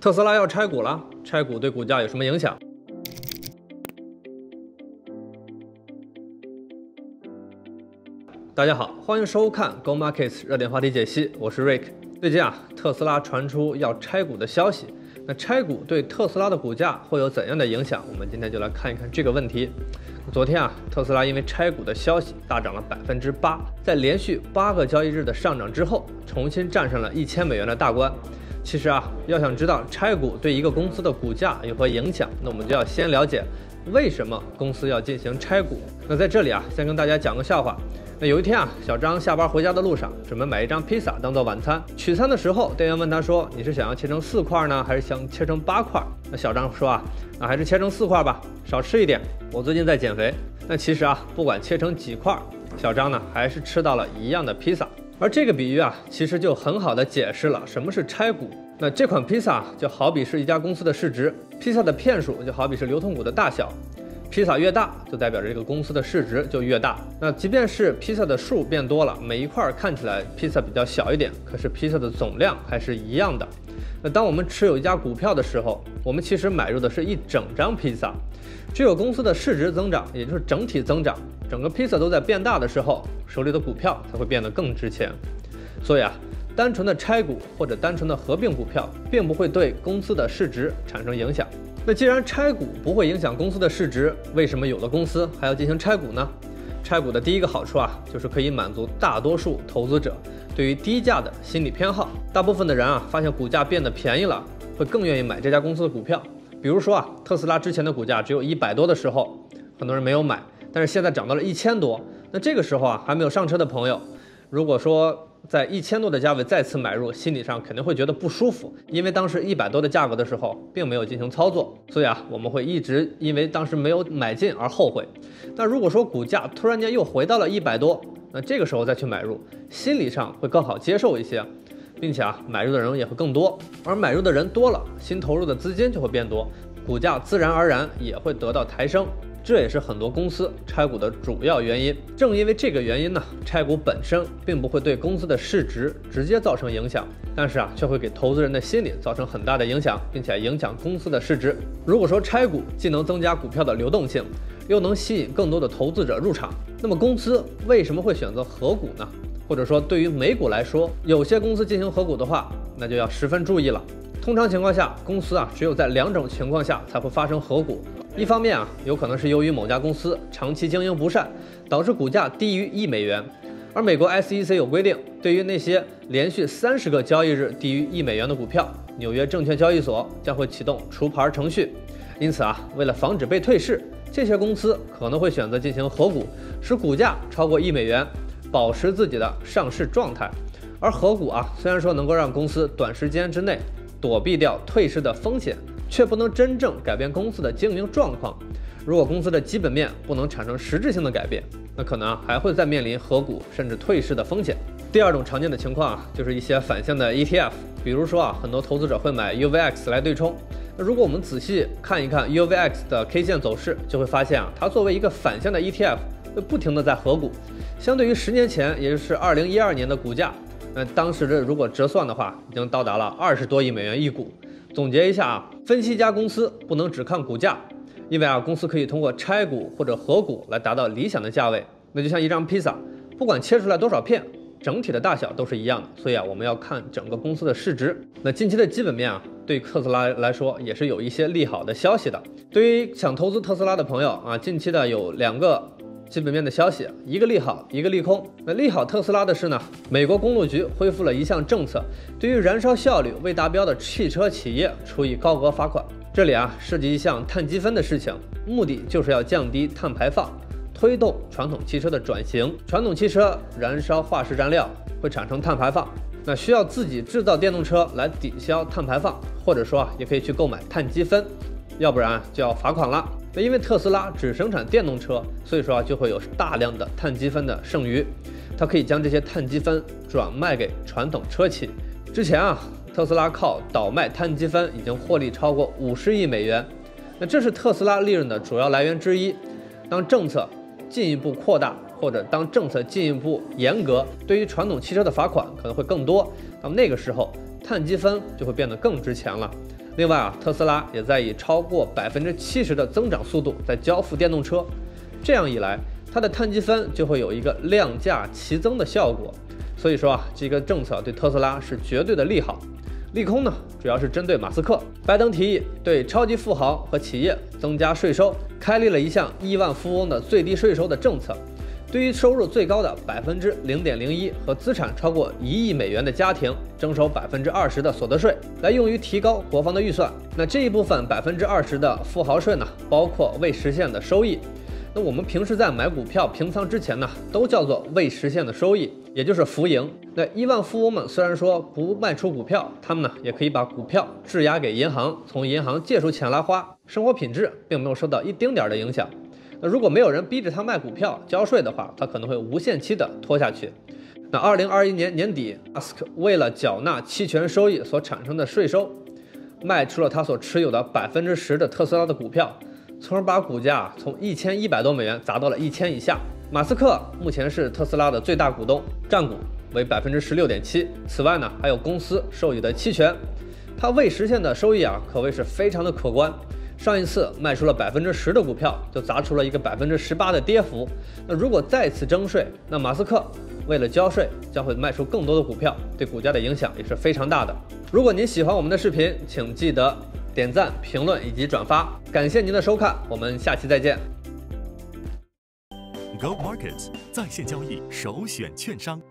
特斯拉要拆股了，拆股对股价有什么影响？大家好，欢迎收看 Go Markets 热点话题解析，我是 Rick。最近啊，特斯拉传出要拆股的消息，那拆股对特斯拉的股价会有怎样的影响？我们今天就来看一看这个问题。昨天啊，特斯拉因为拆股的消息大涨了百分之八，在连续八个交易日的上涨之后，重新站上了一千美元的大关。其实啊，要想知道拆股对一个公司的股价有何影响，那我们就要先了解为什么公司要进行拆股。那在这里啊，先跟大家讲个笑话。那有一天啊，小张下班回家的路上，准备买一张披萨当做晚餐。取餐的时候，店员问他说：“你是想要切成四块呢，还是想切成八块？”那小张说啊，那还是切成四块吧，少吃一点。我最近在减肥。那其实啊，不管切成几块，小张呢还是吃到了一样的披萨。而这个比喻啊，其实就很好的解释了什么是拆股。那这款披萨就好比是一家公司的市值，披萨的片数就好比是流通股的大小，披萨越大，就代表着这个公司的市值就越大。那即便是披萨的数变多了，每一块看起来披萨比较小一点，可是披萨的总量还是一样的。那当我们持有一家股票的时候，我们其实买入的是一整张披萨。只有公司的市值增长，也就是整体增长，整个披萨都在变大的时候，手里的股票才会变得更值钱。所以啊，单纯的拆股或者单纯的合并股票，并不会对公司的市值产生影响。那既然拆股不会影响公司的市值，为什么有的公司还要进行拆股呢？拆股的第一个好处啊，就是可以满足大多数投资者对于低价的心理偏好。大部分的人啊，发现股价变得便宜了，会更愿意买这家公司的股票。比如说啊，特斯拉之前的股价只有一百多的时候，很多人没有买，但是现在涨到了一千多，那这个时候啊，还没有上车的朋友，如果说在一千多的价位再次买入，心理上肯定会觉得不舒服，因为当时一百多的价格的时候，并没有进行操作，所以啊，我们会一直因为当时没有买进而后悔。那如果说股价突然间又回到了一百多，那这个时候再去买入，心理上会更好接受一些。并且啊，买入的人也会更多，而买入的人多了，新投入的资金就会变多，股价自然而然也会得到抬升。这也是很多公司拆股的主要原因。正因为这个原因呢，拆股本身并不会对公司的市值直接造成影响，但是啊，却会给投资人的心理造成很大的影响，并且影响公司的市值。如果说拆股既能增加股票的流动性，又能吸引更多的投资者入场，那么公司为什么会选择合股呢？或者说，对于美股来说，有些公司进行合股的话，那就要十分注意了。通常情况下，公司啊只有在两种情况下才会发生合股。一方面啊，有可能是由于某家公司长期经营不善，导致股价低于一美元。而美国 SEC 有规定，对于那些连续三十个交易日低于一美元的股票，纽约证券交易所将会启动除牌程序。因此啊，为了防止被退市，这些公司可能会选择进行合股，使股价超过一美元。保持自己的上市状态，而合股啊，虽然说能够让公司短时间之内躲避掉退市的风险，却不能真正改变公司的经营状况。如果公司的基本面不能产生实质性的改变，那可能还会再面临合股甚至退市的风险。第二种常见的情况啊，就是一些反向的 ETF，比如说啊，很多投资者会买 UVX 来对冲。那如果我们仔细看一看 UVX 的 K 线走势，就会发现啊，它作为一个反向的 ETF，会不停的在合股。相对于十年前，也就是二零一二年的股价，那当时的如果折算的话，已经到达了二十多亿美元一股。总结一下啊，分析一家公司不能只看股价，因为啊，公司可以通过拆股或者合股来达到理想的价位。那就像一张披萨，不管切出来多少片，整体的大小都是一样的。所以啊，我们要看整个公司的市值。那近期的基本面啊，对特斯拉来说也是有一些利好的消息的。对于想投资特斯拉的朋友啊，近期的有两个。基本面的消息，一个利好，一个利空。那利好特斯拉的是呢，美国公路局恢复了一项政策，对于燃烧效率未达标的汽车企业处以高额罚款。这里啊涉及一项碳积分的事情，目的就是要降低碳排放，推动传统汽车的转型。传统汽车燃烧化石燃料会产生碳排放，那需要自己制造电动车来抵消碳排放，或者说啊也可以去购买碳积分，要不然就要罚款了。那因为特斯拉只生产电动车，所以说啊就会有大量的碳积分的剩余，它可以将这些碳积分转卖给传统车企。之前啊，特斯拉靠倒卖碳积分已经获利超过五十亿美元，那这是特斯拉利润的主要来源之一。当政策进一步扩大，或者当政策进一步严格，对于传统汽车的罚款可能会更多，那么那个时候碳积分就会变得更值钱了。另外啊，特斯拉也在以超过百分之七十的增长速度在交付电动车，这样一来，它的碳积分就会有一个量价齐增的效果。所以说啊，这个政策对特斯拉是绝对的利好。利空呢，主要是针对马斯克。拜登提议对超级富豪和企业增加税收，开立了一项亿万富翁的最低税收的政策。对于收入最高的百分之零点零一和资产超过一亿美元的家庭，征收百分之二十的所得税，来用于提高国防的预算。那这一部分百分之二十的富豪税呢，包括未实现的收益。那我们平时在买股票平仓之前呢，都叫做未实现的收益，也就是浮盈。那亿万富翁们虽然说不卖出股票，他们呢也可以把股票质押给银行，从银行借出钱来花，生活品质并没有受到一丁点的影响。那如果没有人逼着他卖股票交税的话，他可能会无限期的拖下去。那二零二一年年底，马斯克为了缴纳期权收益所产生的税收，卖出了他所持有的百分之十的特斯拉的股票。从而把股价从一千一百多美元砸到了一千以下。马斯克目前是特斯拉的最大股东，占股为百分之十六点七。此外呢，还有公司授予的期权，他未实现的收益啊，可谓是非常的可观。上一次卖出了百分之十的股票，就砸出了一个百分之十八的跌幅。那如果再次征税，那马斯克为了交税，将会卖出更多的股票，对股价的影响也是非常大的。如果您喜欢我们的视频，请记得。点赞、评论以及转发，感谢您的收看，我们下期再见。Go Markets 在线交易首选券商。